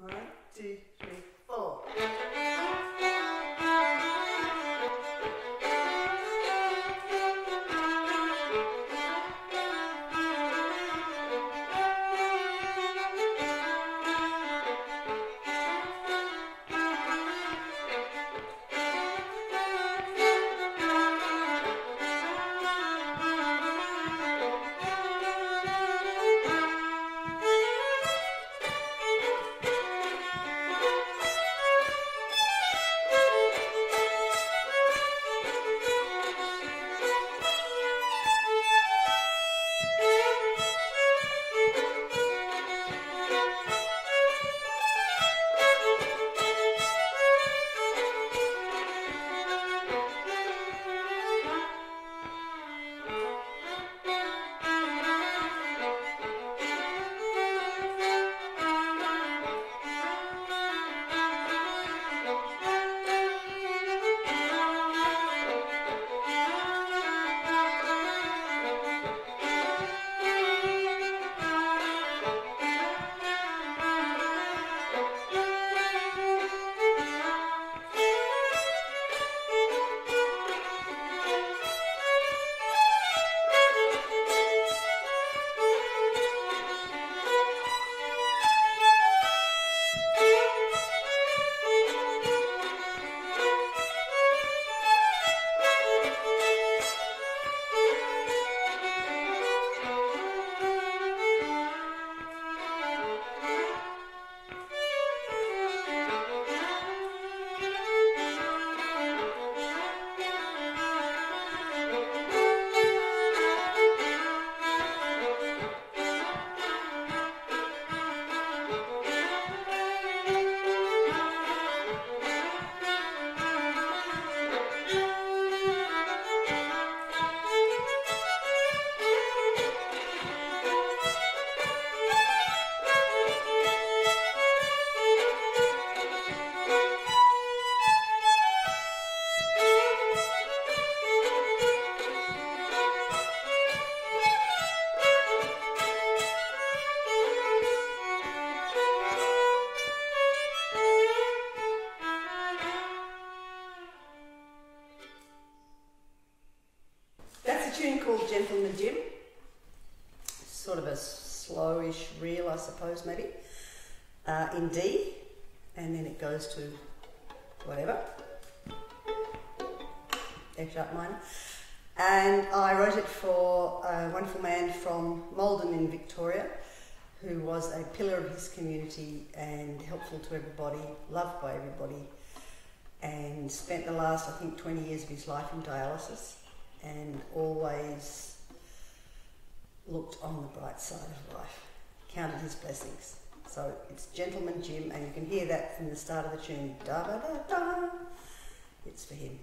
One, two, three, That's a tune called Gentleman Jim. Sort of a slowish reel, I suppose, maybe, uh, in D, and then it goes to whatever, F sharp minor. And I wrote it for a wonderful man from Maldon in Victoria who was a pillar of his community and helpful to everybody, loved by everybody, and spent the last, I think, 20 years of his life in dialysis and always looked on the bright side of life, counted his blessings. So it's Gentleman Jim, and you can hear that from the start of the tune. Da da da da. It's for him.